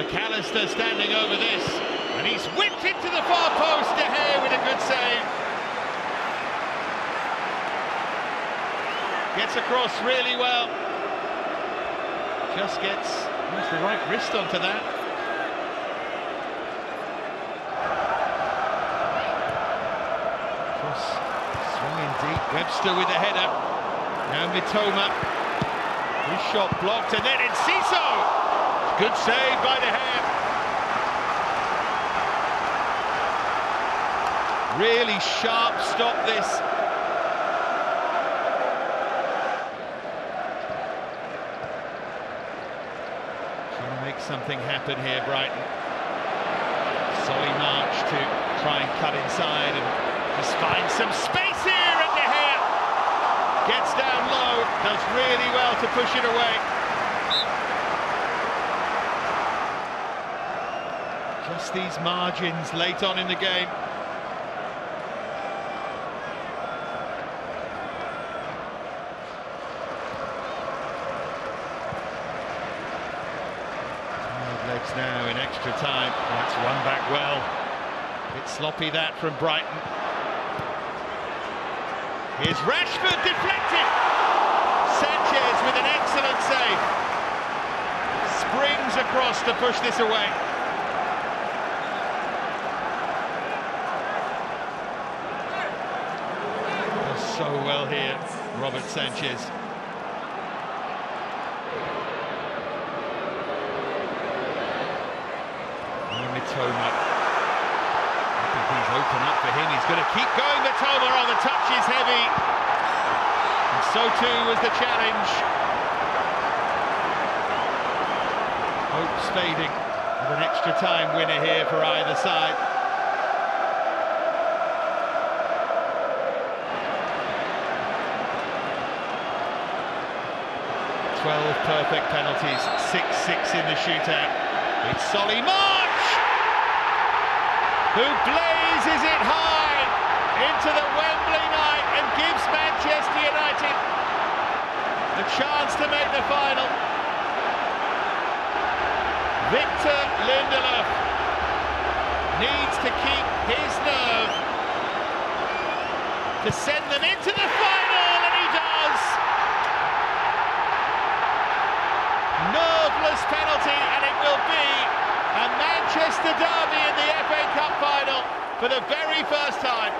Mac Allister standing over this, and he's whipped into the far post. De Gea with a good save. Gets across really well. Just gets almost the right wrist onto that. Cross swinging deep. Webster with the header. Now Mitoma. His shot blocked, and then it's Enciso. Good save by De Gea. Really sharp stop this. Trying to make something happen here, Brighton. Solly March to try and cut inside and just find some space here, and De Gea gets down low, does really well to push it away. Just these margins late on in the game. Legs now in extra time. That's run back well. Bit sloppy that from Brighton. Here's Rashford deflected. Sanchez with an excellent save. Springs across to push this away. Does so well here, Robert Sanchez. Mitoma. I think he's open up for him. He's going to keep going. Mitoma on oh, the touch is heavy. And so too was the challenge. Hopes fading with an extra time winner here for either side. Twelve perfect penalties, six-six in the shootout. It's Solly March who blazes it high into the Wembley night and gives Manchester United a chance to make the final. Victor Lindelof needs to keep his nerve to send them into the final, and he does. Nerveless penalty, and it will be a Manchester derby in the FA Cup final for the very first time.